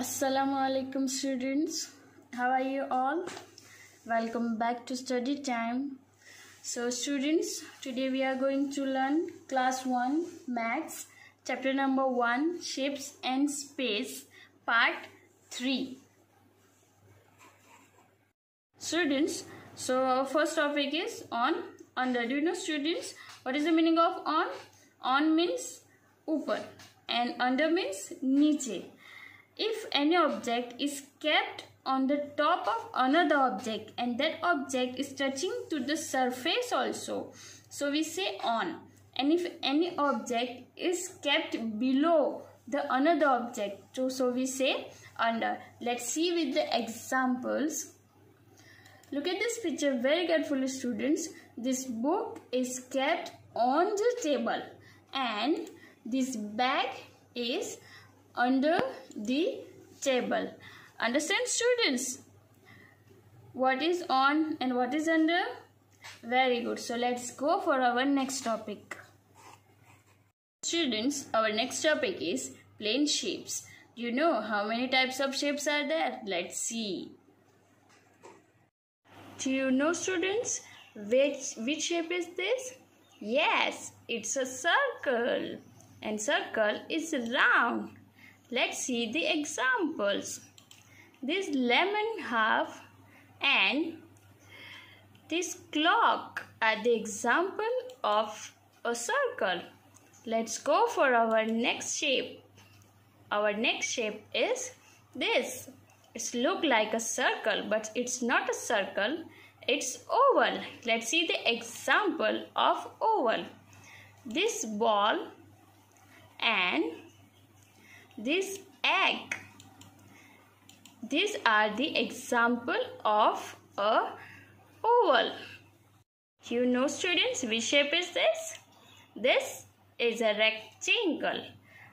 Assalamu alaikum students. How are you all? Welcome back to study time. So students, today we are going to learn class 1 maths chapter number 1 shapes and space part 3. Students, so our first topic is on under. Do you know students what is the meaning of on? On means upar and under means niche. If any object is kept on the top of another object and that object is touching to the surface also, so we say on. And if any object is kept below the another object, so, so we say under. Let's see with the examples. Look at this picture very carefully students. This book is kept on the table and this bag is under the table. Understand students? What is on and what is under? Very good. So let's go for our next topic. Students, our next topic is plane shapes. Do you know how many types of shapes are there? Let's see. Do you know students which which shape is this? Yes, it's a circle and circle is round. Let's see the examples. This lemon half and this clock are the example of a circle. Let's go for our next shape. Our next shape is this. It's look like a circle but it's not a circle. It's oval. Let's see the example of oval. This ball and this egg. These are the example of a oval. You know students which shape is this? This is a rectangle.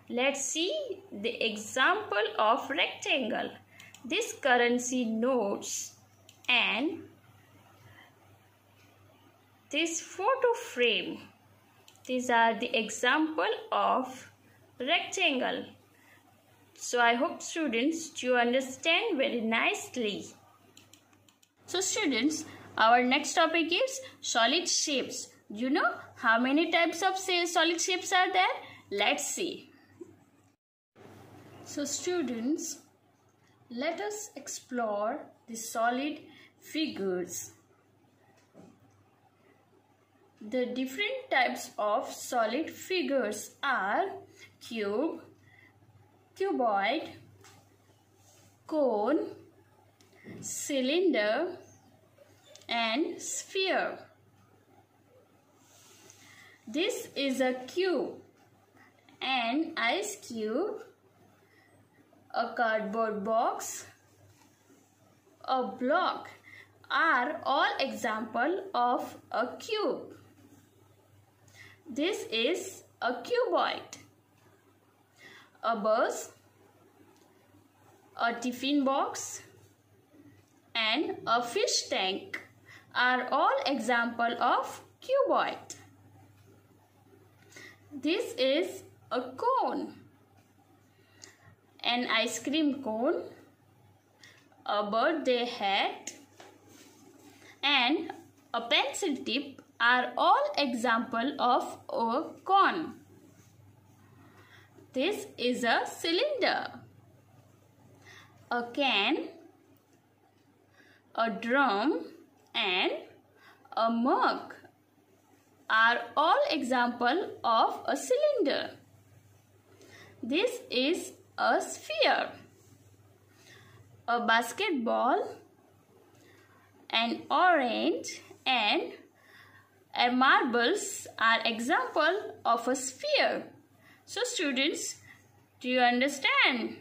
Let's see the example of rectangle. This currency notes and this photo frame. These are the example of rectangle. So I hope students you understand very nicely. So students, our next topic is solid shapes. You know how many types of solid shapes are there? Let's see. So students, let us explore the solid figures. The different types of solid figures are cube, cuboid, cone, cylinder and sphere. This is a cube, an ice cube, a cardboard box, a block are all example of a cube. This is a cuboid. A bus, a tiffin box and a fish tank are all example of cuboid. This is a cone, an ice cream cone, a birthday hat and a pencil tip are all example of a cone. This is a cylinder. A can, a drum and a mug are all example of a cylinder. This is a sphere. A basketball, an orange and marbles are example of a sphere. So students, do you understand?